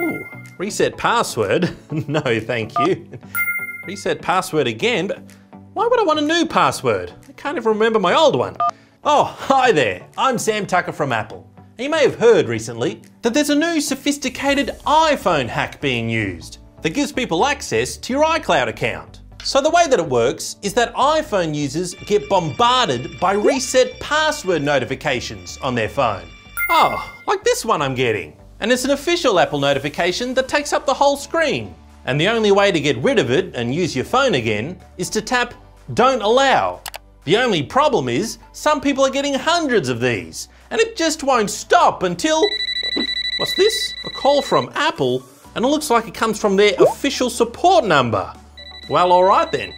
Ooh, reset password? no, thank you. Reset password again, but why would I want a new password? I can't even remember my old one. Oh, hi there. I'm Sam Tucker from Apple. You may have heard recently that there's a new sophisticated iPhone hack being used that gives people access to your iCloud account. So the way that it works is that iPhone users get bombarded by reset password notifications on their phone. Oh, like this one I'm getting. And it's an official Apple notification that takes up the whole screen. And the only way to get rid of it and use your phone again is to tap Don't Allow. The only problem is some people are getting hundreds of these and it just won't stop until. What's this? A call from Apple and it looks like it comes from their official support number. Well, alright then.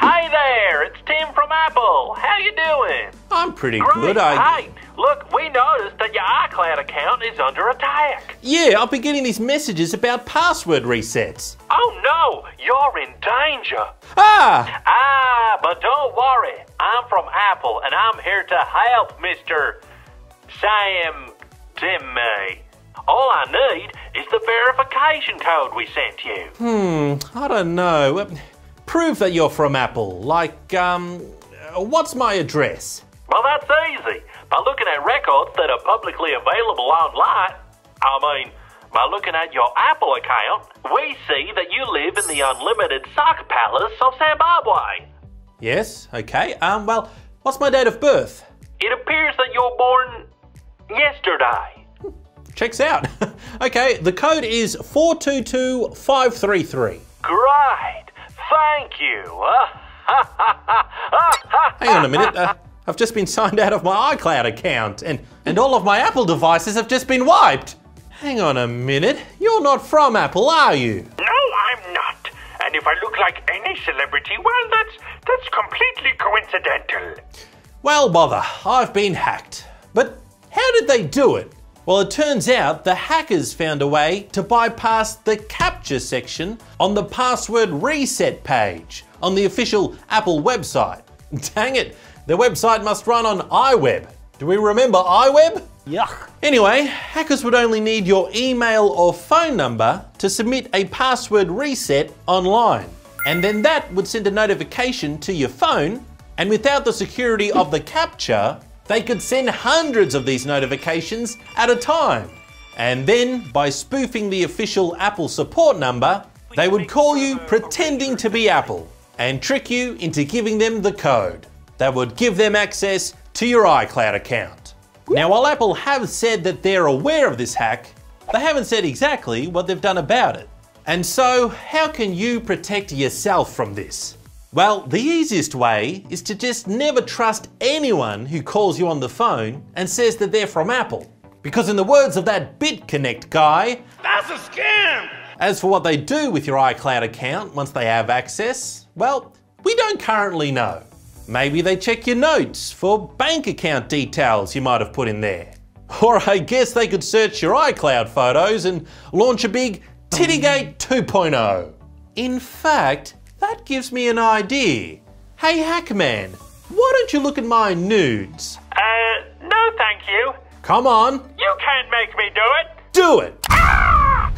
Hey there, it's Tim from Apple. How you doing? I'm pretty Great. good. I Hey, look, we noticed that your iCloud account is under attack. Yeah, I've been getting these messages about password resets. Oh no, you're in danger. Ah! Ah, but don't worry. I'm from Apple and I'm here to help, Mr. Sam Timmy. All I need is the verification code we sent you. Hmm, I don't know. Prove that you're from Apple. Like, um, what's my address? Well, that's easy. Publicly available online, I mean, by looking at your Apple account, we see that you live in the unlimited sock palace of Zimbabwe. Yes, okay. Um, well, what's my date of birth? It appears that you're born yesterday. Checks out. okay, the code is 422533. Great. Thank you. Hang on a minute. Uh, I've just been signed out of my iCloud account and, and all of my Apple devices have just been wiped. Hang on a minute. You're not from Apple, are you? No, I'm not. And if I look like any celebrity, well, that's that's completely coincidental. Well, bother, I've been hacked. But how did they do it? Well, it turns out the hackers found a way to bypass the CAPTCHA section on the password reset page on the official Apple website. Dang it, the website must run on iWeb. Do we remember iWeb? Yuck. Anyway, hackers would only need your email or phone number to submit a password reset online. And then that would send a notification to your phone, and without the security of the CAPTCHA, they could send hundreds of these notifications at a time. And then, by spoofing the official Apple support number, they would call you pretending to be Apple and trick you into giving them the code that would give them access to your iCloud account. Now, while Apple have said that they're aware of this hack, they haven't said exactly what they've done about it. And so, how can you protect yourself from this? Well, the easiest way is to just never trust anyone who calls you on the phone and says that they're from Apple. Because, in the words of that BitConnect guy, That's a scam. as for what they do with your iCloud account once they have access, well, we don't currently know. Maybe they check your notes for bank account details you might have put in there. Or I guess they could search your iCloud photos and launch a big Tittygate 2.0. In fact, that gives me an idea. Hey Hackman, why don't you look at my nudes? Uh, no, thank you. Come on, You can't make me do it. do it! Ah!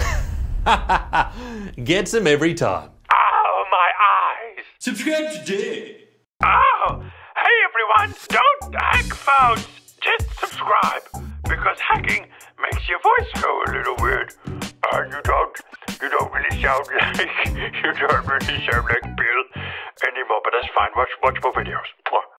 Gets them every time. Oh, my eyes. Subscribe today. Oh, hey everyone, don't hack phones. Just subscribe because hacking makes your voice go a little weird. Uh, you don't, you don't really sound like, you don't really sound like Bill anymore. But that's fine. Watch, watch more videos.